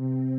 Mm-hmm.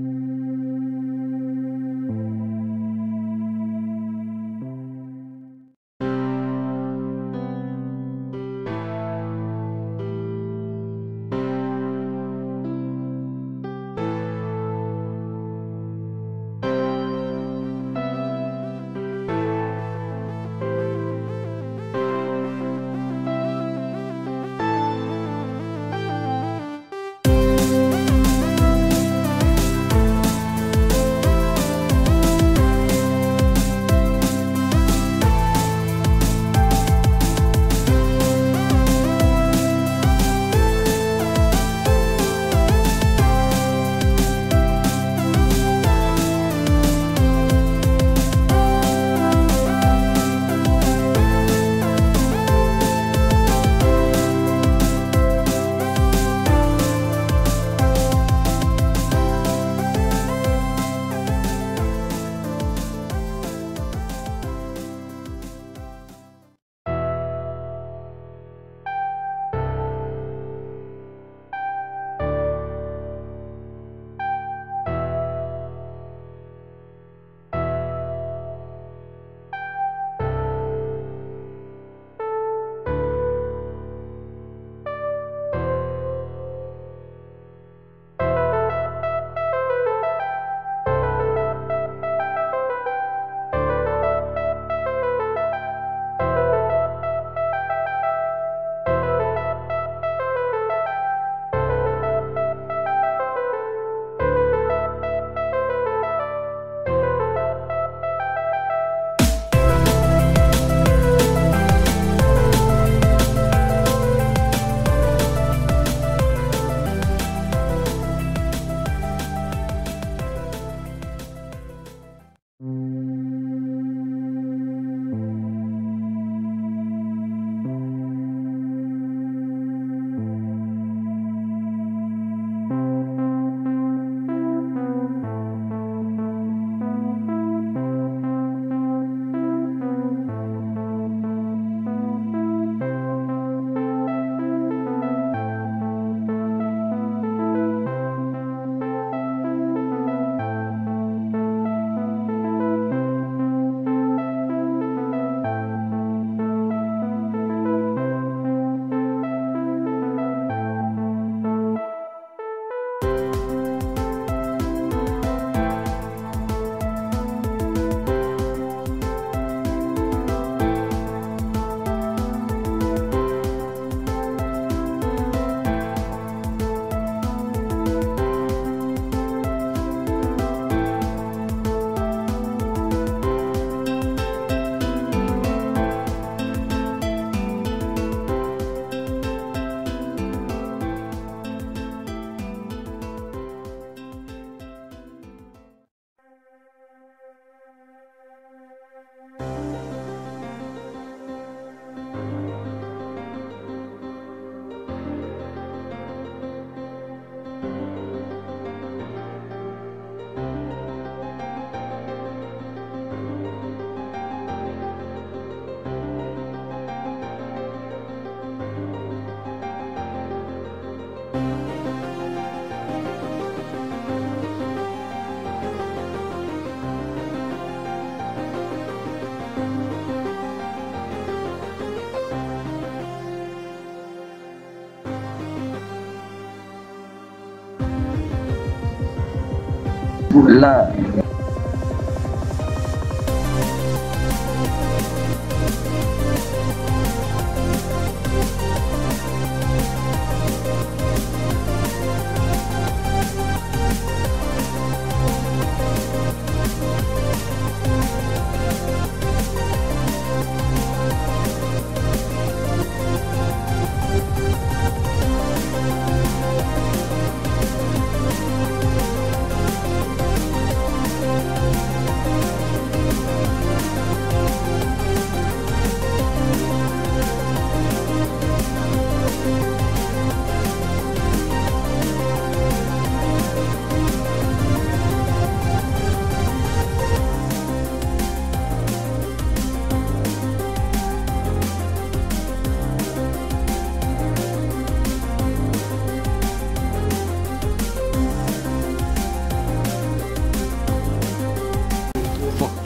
la,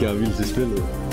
vildt til spillet.